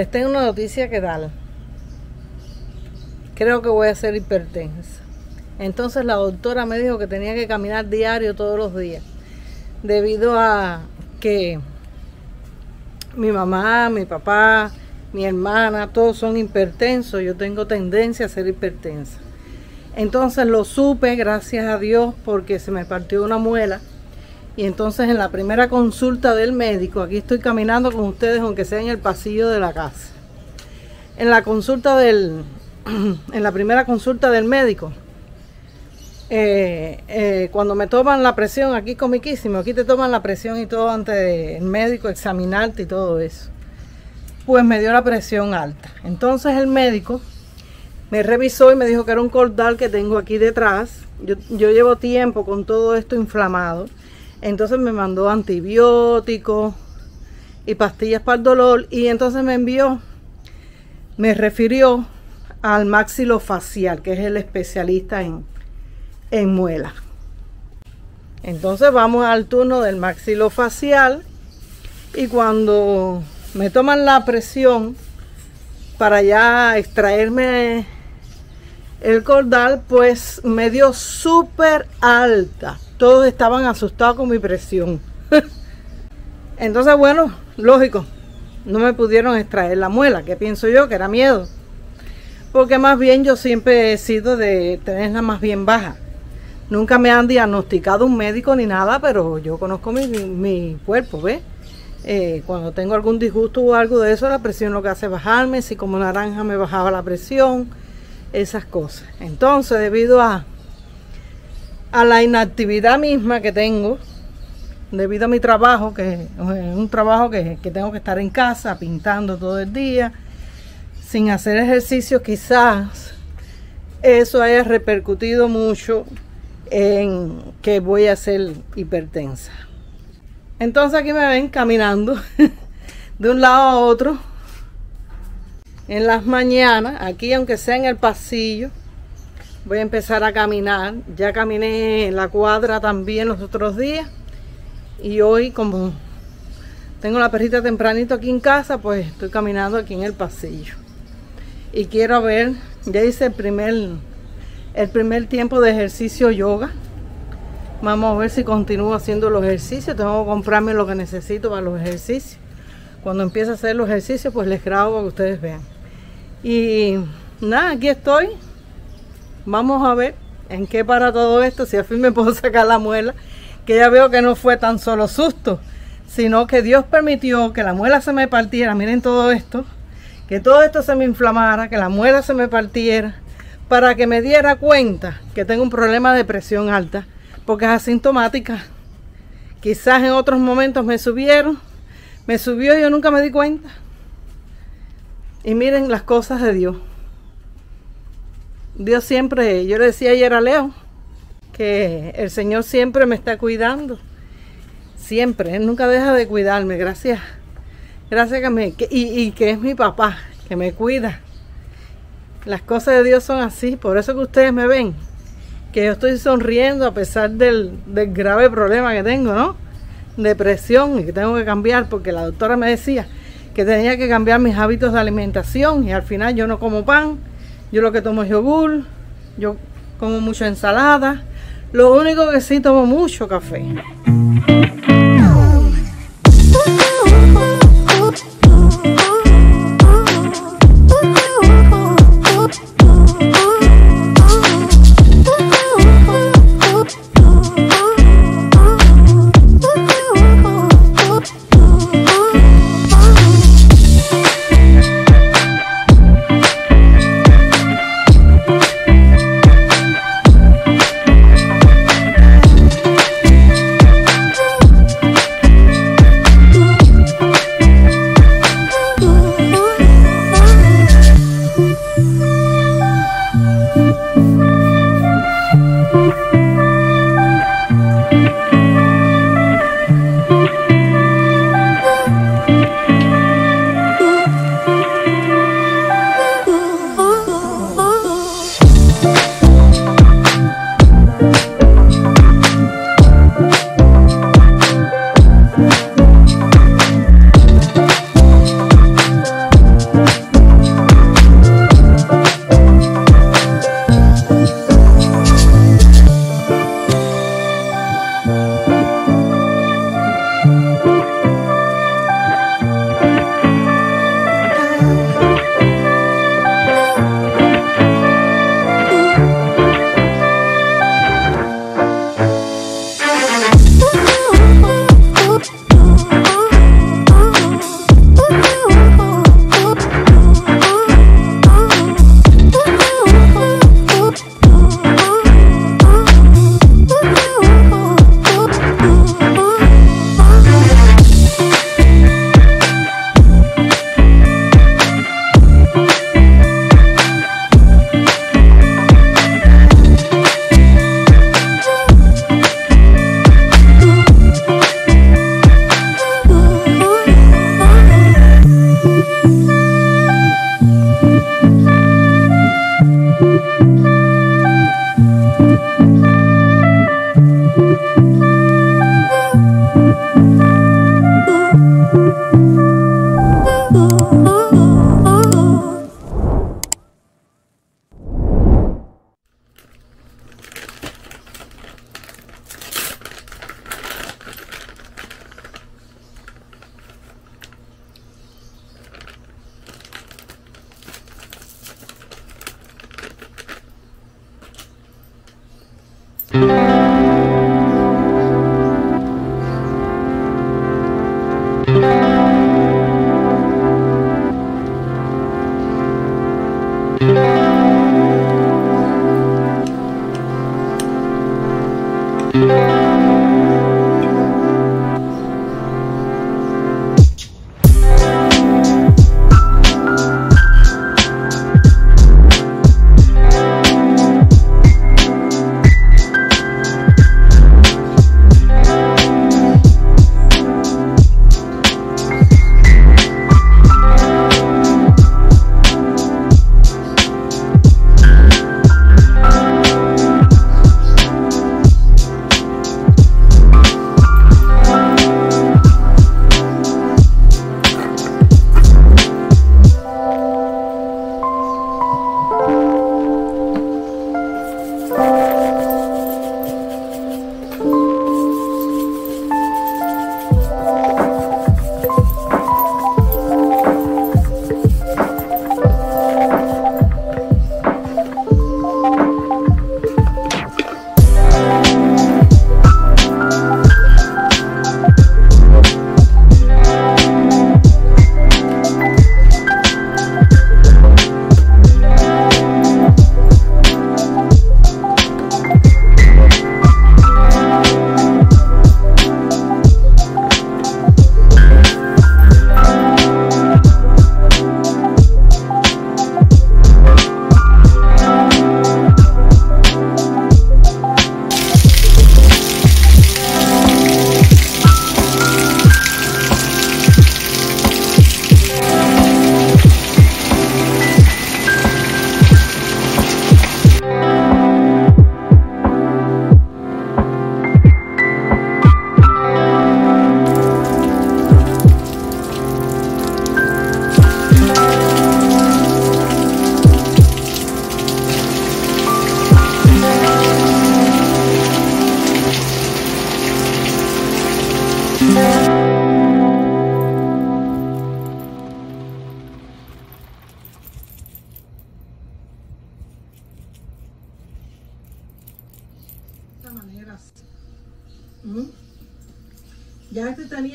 Les tengo una noticia que dar. Creo que voy a ser hipertensa. Entonces la doctora me dijo que tenía que caminar diario todos los días. Debido a que mi mamá, mi papá, mi hermana, todos son hipertensos. Yo tengo tendencia a ser hipertensa. Entonces lo supe, gracias a Dios, porque se me partió una muela y entonces en la primera consulta del médico, aquí estoy caminando con ustedes aunque sea en el pasillo de la casa. En la consulta del, en la primera consulta del médico, eh, eh, cuando me toman la presión, aquí comiquísimo, aquí te toman la presión y todo antes del médico examinarte y todo eso. Pues me dio la presión alta. Entonces el médico me revisó y me dijo que era un cordal que tengo aquí detrás. Yo, yo llevo tiempo con todo esto inflamado entonces me mandó antibióticos y pastillas para el dolor y entonces me envió, me refirió al maxilofacial, que es el especialista en, en muela. Entonces vamos al turno del maxilofacial y cuando me toman la presión para ya extraerme el cordal, pues me dio súper alta todos estaban asustados con mi presión. Entonces, bueno, lógico, no me pudieron extraer la muela, que pienso yo que era miedo. Porque más bien yo siempre he sido de tenerla más bien baja. Nunca me han diagnosticado un médico ni nada, pero yo conozco mi, cuerpo, ¿ves? Eh, cuando tengo algún disgusto o algo de eso, la presión lo que hace es bajarme. Si como naranja me bajaba la presión, esas cosas. Entonces, debido a a la inactividad misma que tengo debido a mi trabajo, que es un trabajo que, tengo que estar en casa pintando todo el día, sin hacer ejercicio, quizás eso haya repercutido mucho en que voy a ser hipertensa. Entonces aquí me ven caminando de un lado a otro en las mañanas, aquí aunque sea en el pasillo, voy a empezar a caminar. Ya caminé en la cuadra también los otros días. Y hoy como tengo la perrita tempranito aquí en casa, pues estoy caminando aquí en el pasillo. Y quiero ver, ya hice el primer, el primer tiempo de ejercicio yoga. Vamos a ver si continúo haciendo los ejercicios. Tengo que comprarme lo que necesito para los ejercicios. Cuando empiece a hacer los ejercicios, pues les grabo para que ustedes vean. Y nada, aquí estoy Vamos a ver en qué para todo esto, si al fin me puedo sacar la muela, que ya veo que no fue tan solo susto, sino que Dios permitió que la muela se me partiera, miren todo esto, que todo esto se me inflamara, que la muela se me partiera, para que me diera cuenta que tengo un problema de presión alta, porque es asintomática. Quizás en otros momentos me subieron, me subió y yo nunca me di cuenta. Y miren las cosas de Dios. Dios siempre, yo le decía ayer a Leo, que el Señor siempre me está cuidando. Siempre, Él nunca deja de cuidarme, gracias. Gracias que me, y, y que es mi papá, que me cuida. Las cosas de Dios son así, por eso que ustedes me ven, que yo estoy sonriendo a pesar del, del grave problema que tengo, ¿no? Depresión y que tengo que cambiar, porque la doctora me decía que tenía que cambiar mis hábitos de alimentación y al final yo no como pan, yo lo que tomo es yogur, yo como mucha ensalada. Lo único que sí tomo mucho café.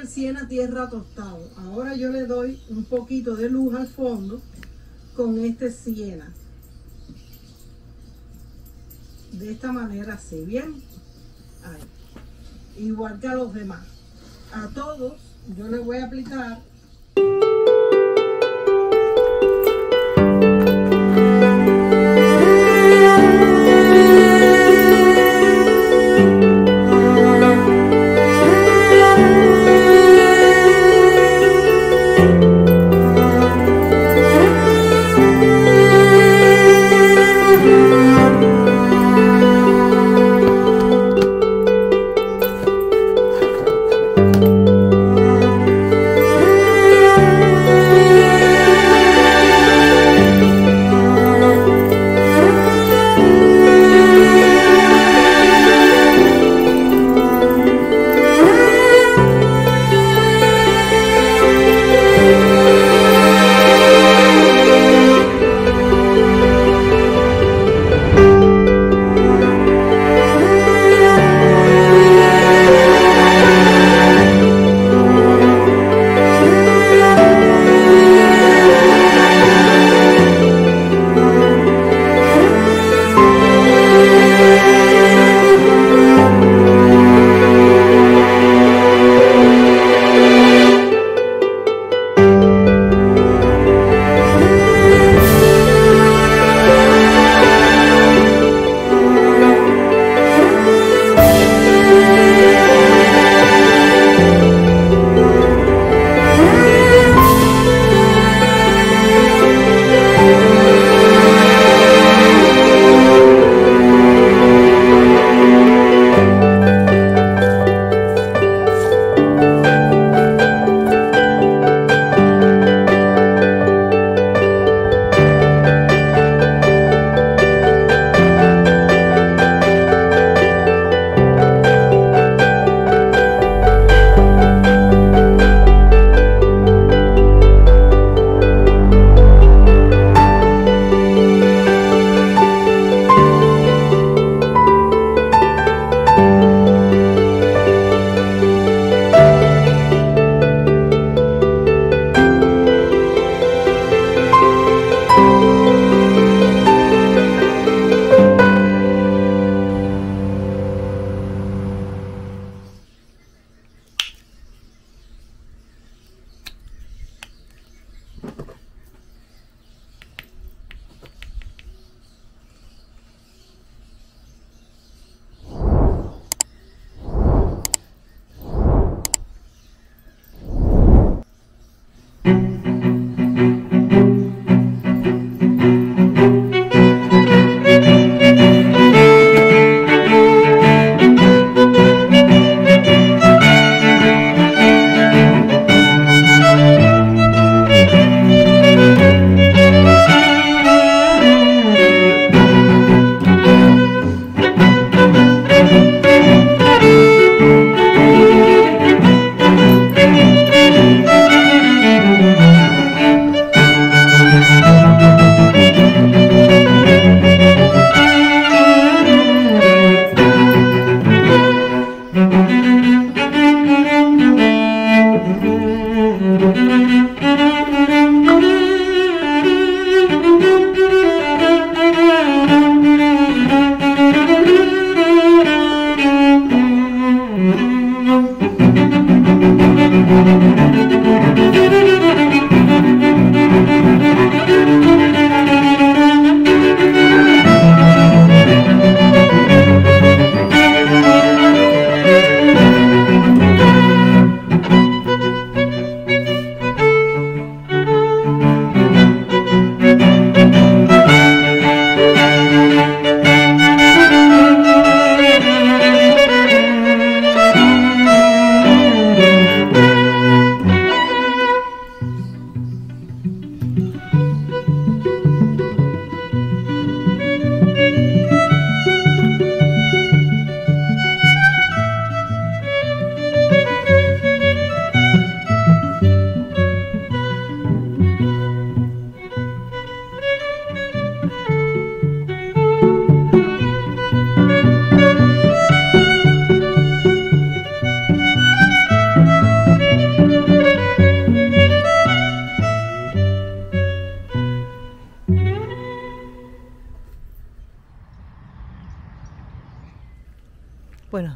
El siena tierra tostado. Ahora yo le doy un poquito de luz al fondo con este siena. De esta manera así, ¿bien? Igual que a los demás. A todos yo les voy a aplicar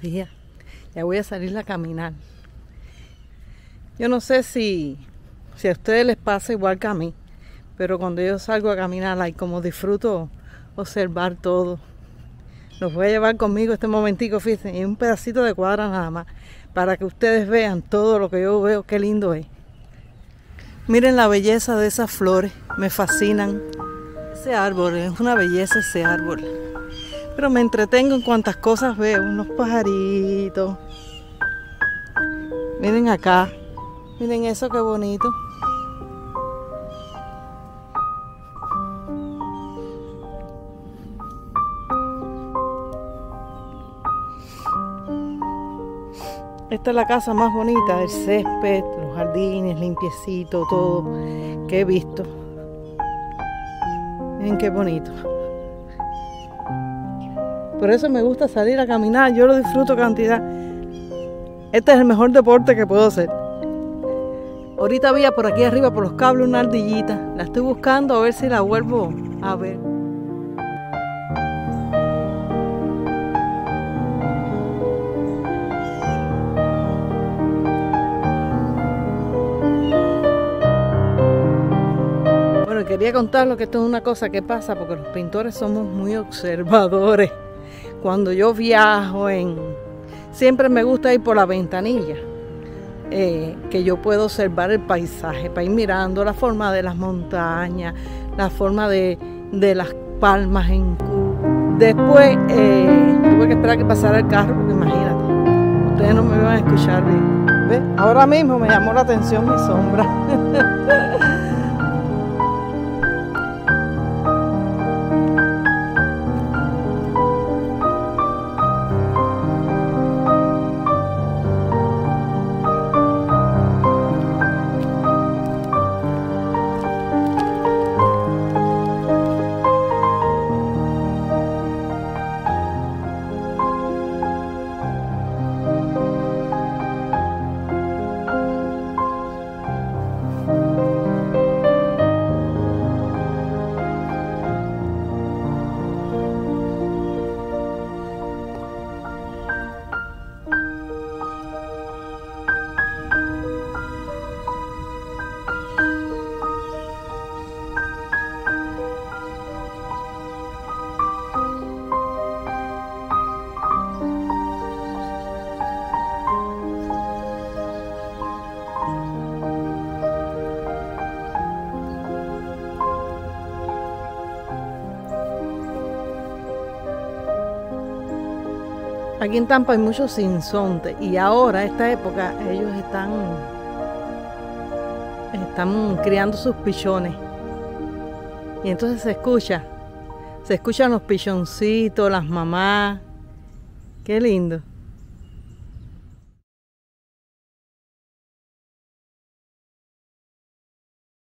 días. Ya voy a salir a caminar. Yo no sé si, si a ustedes les pasa igual que a mí, pero cuando yo salgo a caminar, hay como disfruto observar todo. Los voy a llevar conmigo este momentico, fíjense, y un pedacito de cuadra nada más, para que ustedes vean todo lo que yo veo, qué lindo es. Miren la belleza de esas flores, me fascinan. Ese árbol, es una belleza ese árbol. Pero me entretengo en cuantas cosas veo, unos pajaritos. Miren acá, miren eso qué bonito. Esta es la casa más bonita, el césped, los jardines, limpiecito, todo que he visto. Miren qué bonito. Por eso me gusta salir a caminar, yo lo disfruto cantidad. Este es el mejor deporte que puedo hacer. Ahorita había por aquí arriba, por los cables, una ardillita. La estoy buscando a ver si la vuelvo a ver. Bueno, quería contarlo que esto es una cosa que pasa porque los pintores somos muy observadores cuando yo viajo en siempre me gusta ir por la ventanilla eh, que yo puedo observar el paisaje para ir mirando la forma de las montañas la forma de, las palmas en Cuba. Después eh, tuve que esperar que pasara el carro porque imagínate ustedes no me iban a escuchar bien. Ahora mismo me llamó la atención mi sombra Aquí en Tampa hay muchos sinsontes y ahora, esta época, ellos están, están criando sus pichones. Y entonces se escucha, se escuchan los pichoncitos, las mamás. Qué lindo.